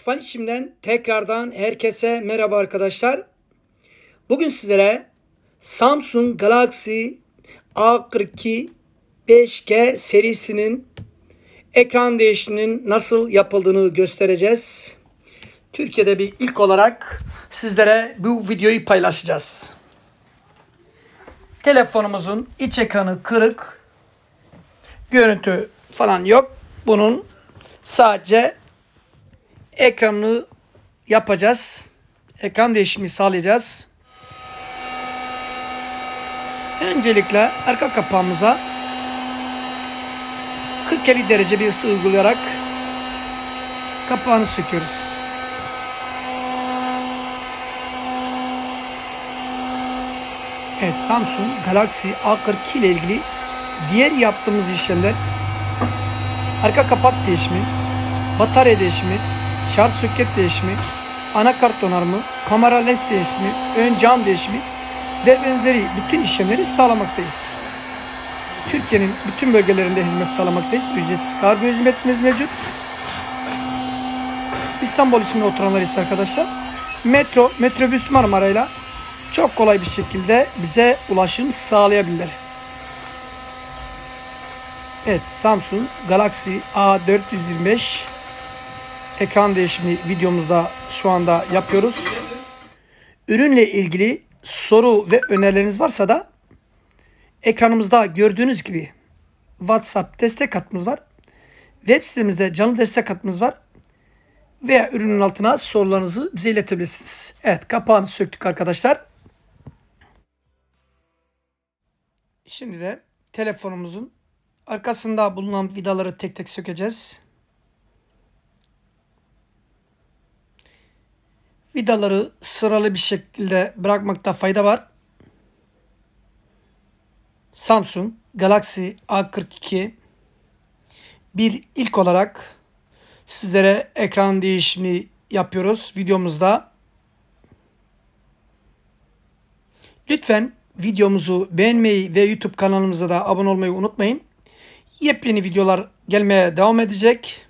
Tufan içimden tekrardan herkese merhaba arkadaşlar. Bugün sizlere Samsung Galaxy A42 5G serisinin ekran değişiminin nasıl yapıldığını göstereceğiz. Türkiye'de bir ilk olarak sizlere bu videoyu paylaşacağız. Telefonumuzun iç ekranı kırık. Görüntü falan yok. Bunun sadece ekranını yapacağız. Ekran değişimi sağlayacağız. Öncelikle arka kapağımıza 40-50 derece bir ısı uygulayarak kapağını söküyoruz. Evet Samsung Galaxy A42 ile ilgili diğer yaptığımız işlemler arka kapak değişimi, batarya değişimi, şarj soket değişimi, anakart donarımı, kamera lens değişimi, ön cam değişimi ve benzeri bütün işlemleri sağlamaktayız. Türkiye'nin bütün bölgelerinde hizmet sağlamaktayız. Ücretsiz kargo hizmetimiz mevcut. İstanbul içinde oturanlar ise arkadaşlar metro, metrobüs Marmara'yla çok kolay bir şekilde bize ulaşım sağlayabilirler. Evet Samsung Galaxy A425 ekran değişimi videomuzda şu anda yapıyoruz. Ürünle ilgili soru ve önerileriniz varsa da ekranımızda gördüğünüz gibi WhatsApp destek hattımız var. Web sitemizde canlı destek hattımız var. Veya ürünün altına sorularınızı bize iletebilirsiniz. Evet kapağını söktük arkadaşlar. Şimdi de telefonumuzun arkasında bulunan vidaları tek tek sökeceğiz. Vidaları sıralı bir şekilde bırakmakta fayda var. Samsung Galaxy A42 bir ilk olarak sizlere ekran değişimi yapıyoruz videomuzda. Lütfen videomuzu beğenmeyi ve YouTube kanalımıza da abone olmayı unutmayın. Yepyeni videolar gelmeye devam edecek.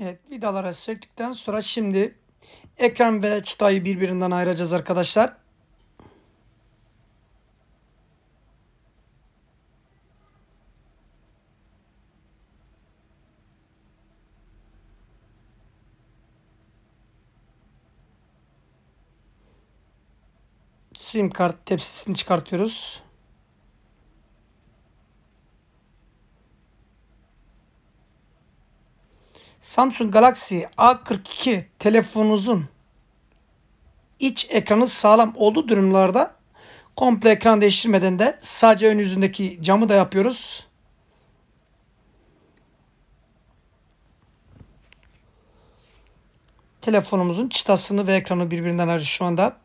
Evet vidaları söktükten sonra şimdi ekran ve çıtayı birbirinden ayıracağız arkadaşlar. sim kart tepsisini çıkartıyoruz. Samsung Galaxy A42 telefonunuzun iç ekranı sağlam olduğu durumlarda komple ekran değiştirmeden de sadece ön yüzündeki camı da yapıyoruz. Telefonumuzun çıtasını ve ekranı birbirinden ayrı şu anda.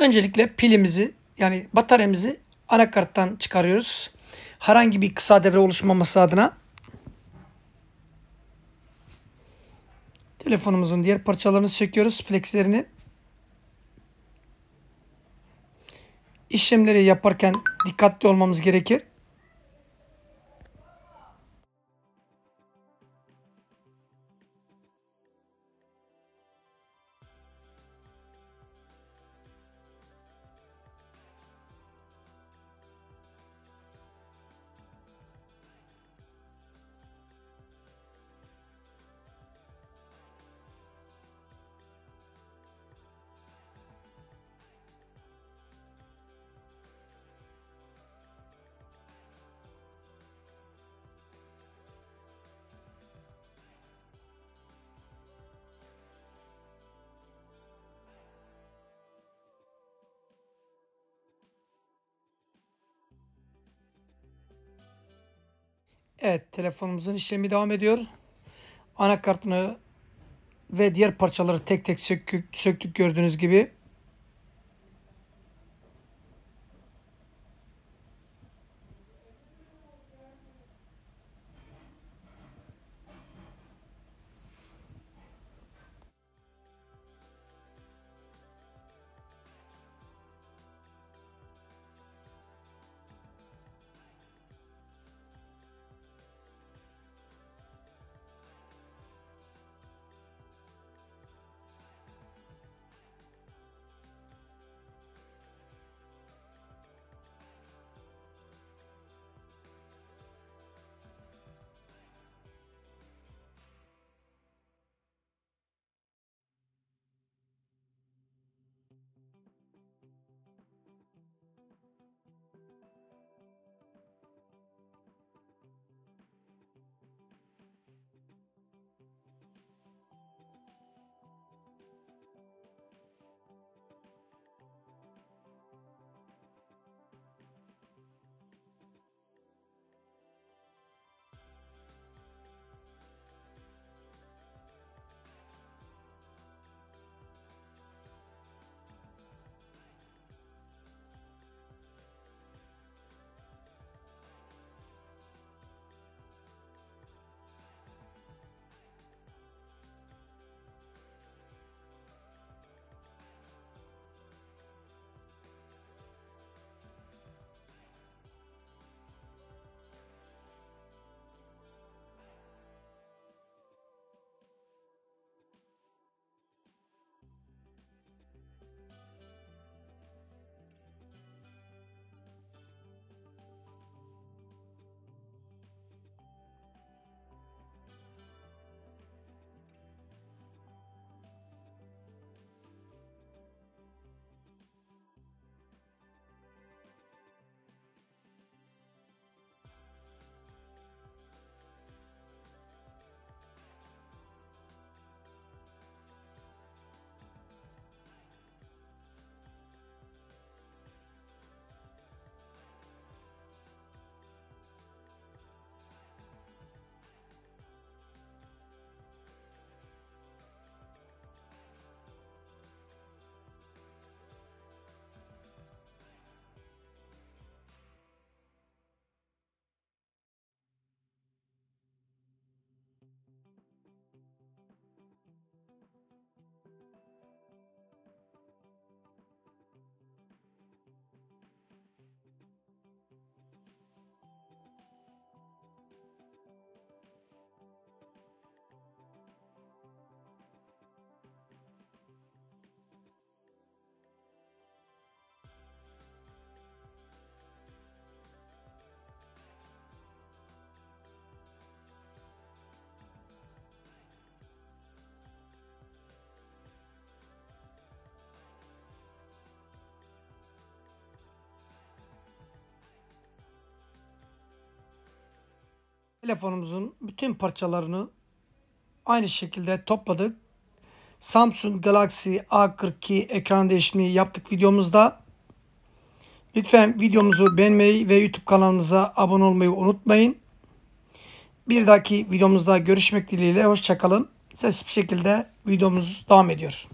Öncelikle pilimizi yani bataryamızı anakarttan çıkarıyoruz. Herhangi bir kısa devre oluşmaması adına. Telefonumuzun diğer parçalarını söküyoruz. Flexlerini. İşlemleri yaparken dikkatli olmamız gerekir. Evet telefonumuzun işlemi devam ediyor. Anakartını ve diğer parçaları tek tek söktük, söktük gördüğünüz gibi. Telefonumuzun bütün parçalarını aynı şekilde topladık. Samsung Galaxy A42 ekran değişimi yaptık videomuzda. Lütfen videomuzu beğenmeyi ve YouTube kanalımıza abone olmayı unutmayın. Bir dahaki videomuzda görüşmek dileğiyle. Hoşçakalın. Ses bir şekilde videomuz devam ediyor.